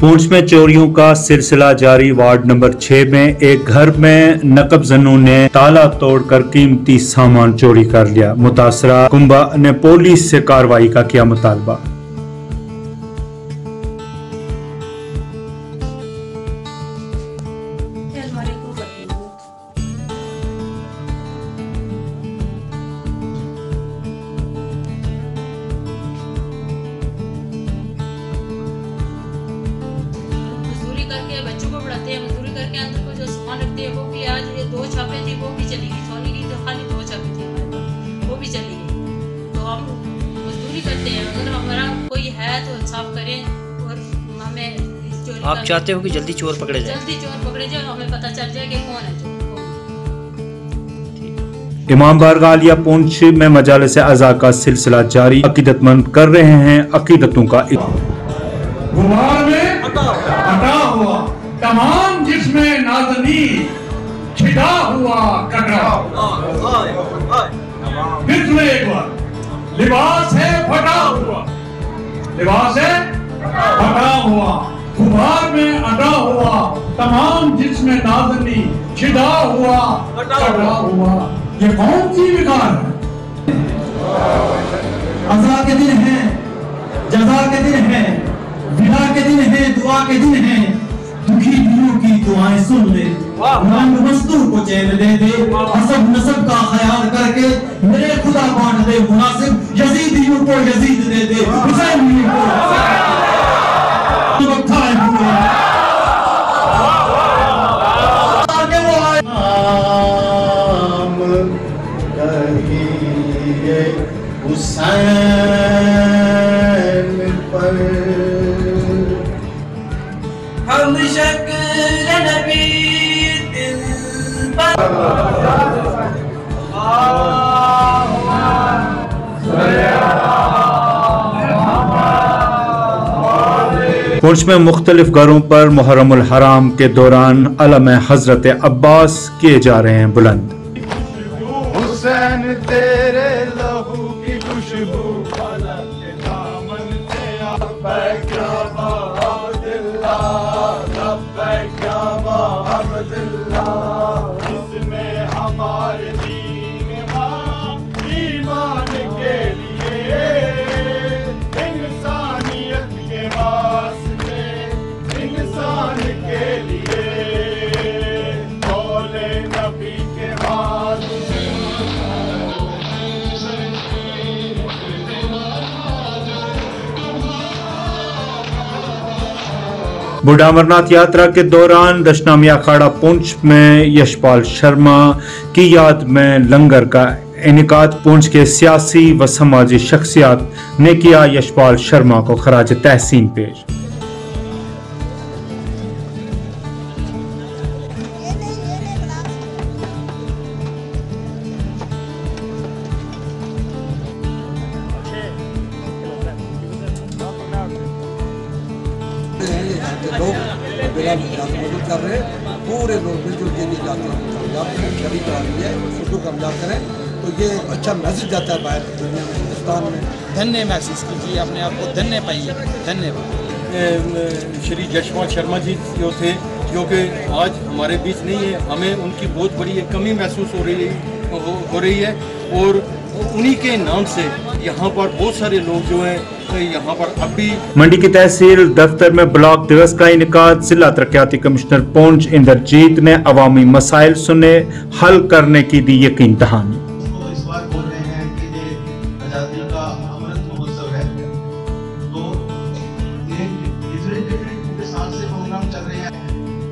पूंछ में चोरियों का सिलसिला जारी वार्ड नंबर छह में। एक घर में नकब जनू ने ताला तोड़कर कीमती सामान चोरी कर लिया। मुतासरा, कुंभा ने पुलिस से कार्रवाई का किया मुतालबा। जो रखते हैं वो भी आज ये दो छापे थी वो भी चली गई सोनी की तो खाली दो छापे थी हमारे पास वो भी चली गई। तो हम मजदूरी करते हैं अगर हमारा कोई है तो इंसाफ करें और हमें चोरी आप चाहते हो कि जल्दी चोर पकड़े जाए? जल्दी चोर पकड़े जाए हमें पता चल जाए कि कौन है चोर इमाम बारगालिया पूंछ में मजालस अजा का सिलसिला जारी। अकीदतमंद कर रहे हैं अकीदतों का गुबार में अटा हुआ। तमाम नाजनी छिटा हुआ कटरा। फिर सुने एक बार लिबास है, फटा हुआ। लिबास है, फटा हुआ। गुबार में अटा हुआ। तमाम जिसमें नाजनी छिटा हुआ, कटरा हुआ। ये कौन सी विकार है? अजा के दिन है, जजा के दिन है, विदा के दिन है, दुआ के दिन है। दुखी दिलों की दुआएँ सुन ले। रंग मस्तूर को चैन दे दे। हसब नसब का ख्याल करके मेरे खुदा बांट दे मुनासिब। यजीदियों को यजीद दे दे। हुसैनियों को हुसैन पर पुंछ में मुख्तलिफ़ घरों पर मुहर्रमुल हराम के दौरान अलम हज़रत अब्बास किए जा रहे हैं बुलंद। हुसैन बूढ़ा अमरनाथ यात्रा के दौरान दशनामी अखाड़ा पुंछ में यशपाल शर्मा की याद में लंगर का इनका पुंछ के सियासी व समाजी शख्सियात ने किया यशपाल शर्मा को खराज तहसीन पेश। के लोग बिना मदद कर रहे हैं। पूरे लोग मिलजुल के लिए जाते हैं। कामयाब करें शरीक करा लिया उसको कामयाब करें। तो ये अच्छा मैसेज जाता है बाहर दुनिया में हिंदुस्तान में। धन्य महसूस कीजिए। अपने आप को धन्य पाइए। धन्यवाद। श्री जशपाल शर्मा जी जो थे जो कि आज हमारे बीच नहीं है हमें उनकी बहुत बड़ी एक कमी महसूस हो रही है हो, हो रही है। और उन्हीं के नाम से यहाँ पर बहुत सारे लोग जो है यहाँ पर अब भी मंडी की तहसील दफ्तर में ब्लॉक दिवस का इनका जिला तरक्याती कमिश्नर पौंच इंद्रजीत ने अवामी मसाइल सुने हल करने की दी यकीन दहानी। तो इस बार बोल रहे हैं कि ये आज़ादी का अमृत महोत्सव है। तो ये डिफरेंट डिफरेंट के साथ से प्रोग्राम चल रहे हैं।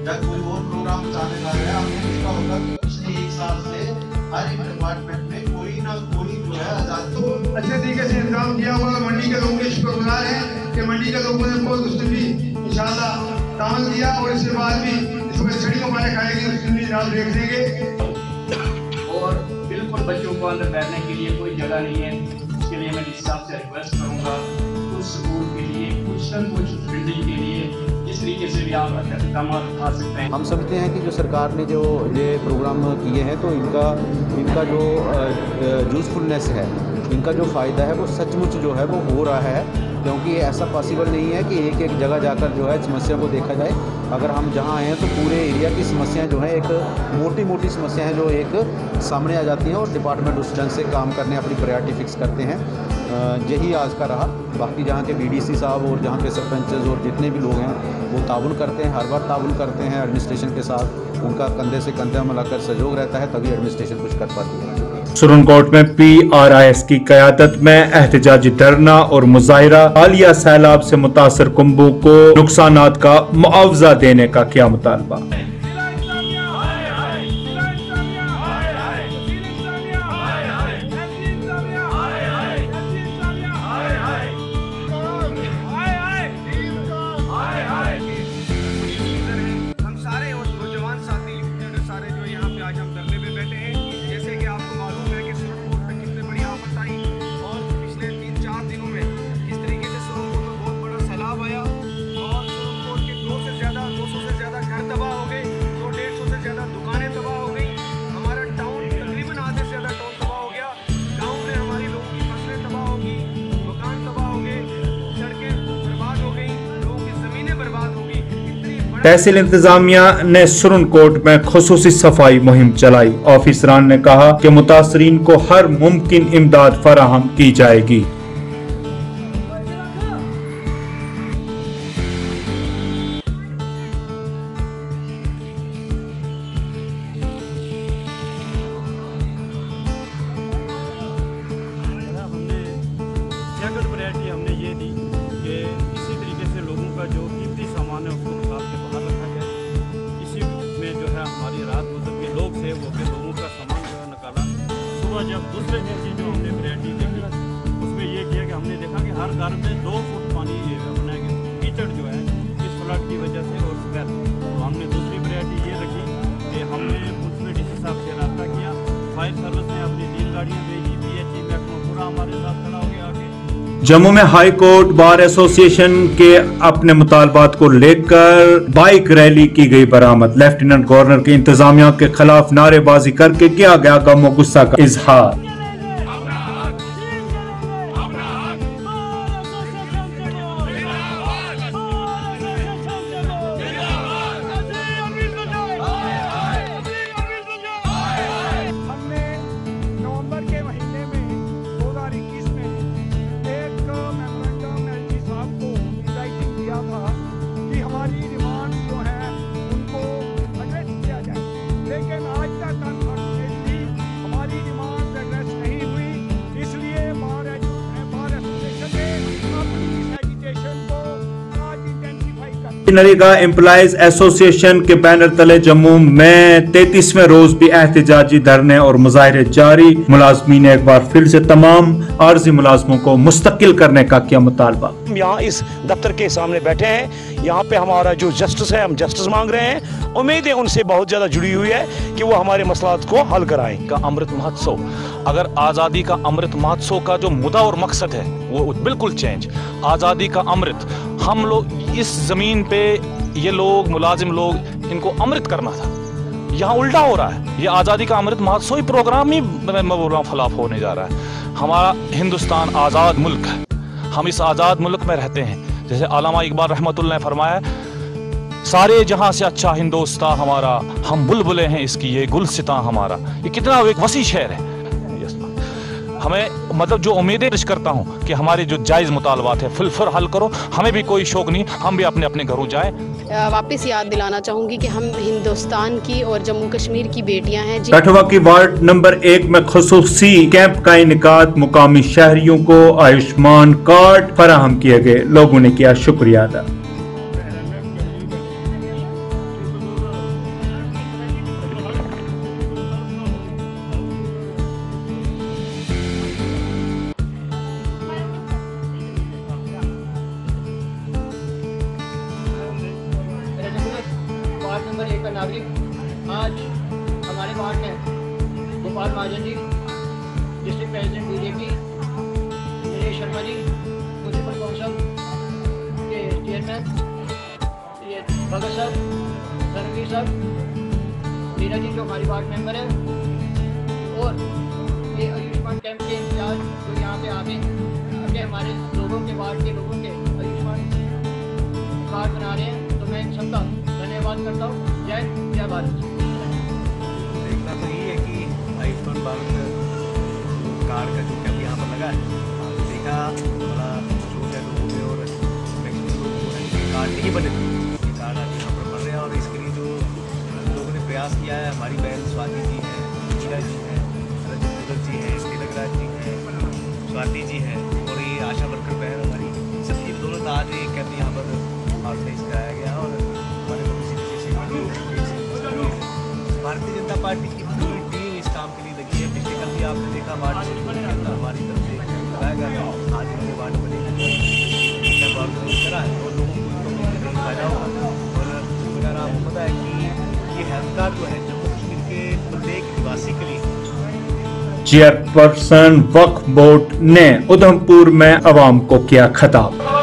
जब कोई और प्रोग्राम चालने जा रहे हैं हमें इसका होगा पिछले एक साल से हर एक डिपार्टमेंट में अच्छे तरीके से इंतज़ाम किया हुआ है मंडी के लोगों के शुक्रगुजार हैं कि मंडी के लोगों ने बहुत उसने भी इंशाल्लाह तामल दिया और इसके बाद भी इसमें छड़ी हमारे खाएगी उसमें भी जनाब देख देंगे और बिल्कुल बच्चों को अंदर बैठने के लिए कोई जगह नहीं है। उसके लिए मैं इस हिसाब से रिक्वेस्ट करूँगा कुछ स्कूल के लिए कुछ न कुछ बिल्डिंग के लिए जिसमें तरीके से भी आप इकदाम उठा सकते हैं। हम समझते हैं कि जो सरकार ने जो ये प्रोग्राम किए हैं तो इनका इनका जो यूज़फुलनेस है इनका जो फ़ायदा है वो सचमुच जो है वो हो रहा है, क्योंकि ऐसा पॉसिबल नहीं है कि एक एक जगह जाकर जो है समस्या को देखा जाए। अगर हम जहाँ आए हैं तो पूरे एरिया की समस्याएँ जो हैं एक मोटी मोटी समस्याएँ जो एक सामने आ जाती हैं और डिपार्टमेंट उस ढंग से काम करने अपनी प्रायोरिटी फिक्स करते हैं। यही आज का रहा। बाकी जहाँ के बीडीसी साहब और जहाँ के सरपंच और जितने भी लोग हैं, वो ताउन करते हैं, हर बार ताउन करते हैं एडमिनिस्ट्रेशन के साथ। उनका कंधे से कंधे मिलाकर सहयोग रहता है, तभी एडमिनिस्ट्रेशन कुछ कर पाती है। सुरनकोट में पी आर आई एस की क्यादत में एहतजाजी धरना और मुजाहरा हालिया सैलाब से मुतासर कुंभों को नुकसान का मुआवजा देने का क्या मुतालबा? तहसील इंतजामिया ने सुरन सुरनकोट में खसूसी सफ़ाई मुहिम चलाई। ऑफिसरान ने कहा की मुतासरीन को हर मुमकिन इमदाद फराहम की जाएगी। Rádio dos Vermelhos. जम्मू में हाई कोर्ट बार एसोसिएशन के अपने मुतालबात को लेकर बाइक रैली की गई बरामद। लेफ्टिनेंट गवर्नर के इंतजामिया के खिलाफ नारेबाजी करके किया गया गम गुस्सा का इजहार। नरेगा एम्प्लाइज एसोसिएशन के बैनर तले जम्मू में तैतीसवें रोज भी एहतजाजी धरने और मुजाहरे जारी। मुलाजमी ने एक बार फिर से तमाम आर्जी मुलाजमों को मुस्तकिल करने का किया मुतालबा। हम यहाँ इस दफ्तर के सामने बैठे हैं। यहाँ पे हमारा जो जस्टिस है, हम जस्टिस मांग रहे हैं। उम्मीद है उनसे बहुत ज़्यादा जुड़ी हुई है कि वो हमारे मसलात को हल कराएँ। का अमृत महोत्सव। अगर आज़ादी का अमृत महोत्सव का जो मुद्दा और मकसद है, वो बिल्कुल चेंज। आज़ादी का अमृत, हम लोग इस ज़मीन पे ये लोग, मुलाजिम लोग, इनको अमृत करना था। यहाँ उल्टा हो रहा है। ये आज़ादी का अमृत महोत्सव ही प्रोग्राम ही खिलाफ होने जा रहा है। हमारा हिंदुस्तान आज़ाद मुल्क है। हम इस आज़ाद मुल्क में रहते हैं। जैसे आलामा इकबाल रहमत ने फरमाया, सारे जहाँ से अच्छा हिंदोस्ता हमारा, हम बुलबुलें हैं इसकी, ये गुलसिता हमारा ये कितना एक वसी शहर है. हमें मतलब जो उम्मीदें पेश करता हूँ कि हमारे जो जायज़ मुतालबात है फिलफुर हल करो। हमें भी कोई शौक नहीं हम भी अपने अपने घरों जाएँ। वापस याद दिलाना चाहूँगी कि हम हिंदुस्तान की और जम्मू कश्मीर की बेटियाँ हैं कठवा की वार्ड नंबर एक में खसूसी कैंप का इनका मुकामी शहरियों को आयुष्मान कार्ड फराहम किए गए। लोगों ने किया शुक्रिया अदा। वार्ड नंबर एक का नागरिक आज हमारे वार्ड में Gopal Mahajan ji district president BJP Dinesh Sharma ji municipal council के चेयरमैन ये साहब मीरा जी जो हमारी वार्ड मेंबर है, और ये आयुष्मान कैंप के इंचार्ज जो यहाँ पे आगे आगे हमारे लोगों के वार्ड के लोगों के आयुष्मान कार्ड बना रहे हैं तो मैं इन सबका धन्यवाद करता हूँ जय जय भारत। देखना तो यही है कि आयुष्मान भारत कार्ड का जो कैंप यहाँ पर लगा है देखा, बड़ा शोर है लोगों में और मैक्सिमम लोगों कार्ड नहीं बने। थे कार्ड आज यहाँ पर बन रहे हैं और इसके लिए जो लोगों ने प्रयास किया है, हमारी बहन स्वाति जी हैं, मीरा जी हैं, रजत जी हैं, तिलक राज जी हैं, स्वाति जी हैं और ये आशा वर्कर बहन हमारी, सबकी बदौलत आज ये कैंप यहाँ पर ऑर्गेनाइज कराया गया और पार्टी की पूरी टीम इस काम के लिए लगी है। पिछले कल भी आपने देखा, वार्ड हमारी तरफ़ से। लगाया गया था, आज हमने वार्ड बने करा है और लोगों को फ़ायदा होगा और अगर आपको पता है कि ये हेल्थ कार्ड जो है, जम्मू कश्मीर के प्रत्येक निवासी के लिए। चेयरपर्सन वक्फ बोर्ड ने उधमपुर में आवाम को किया खताब।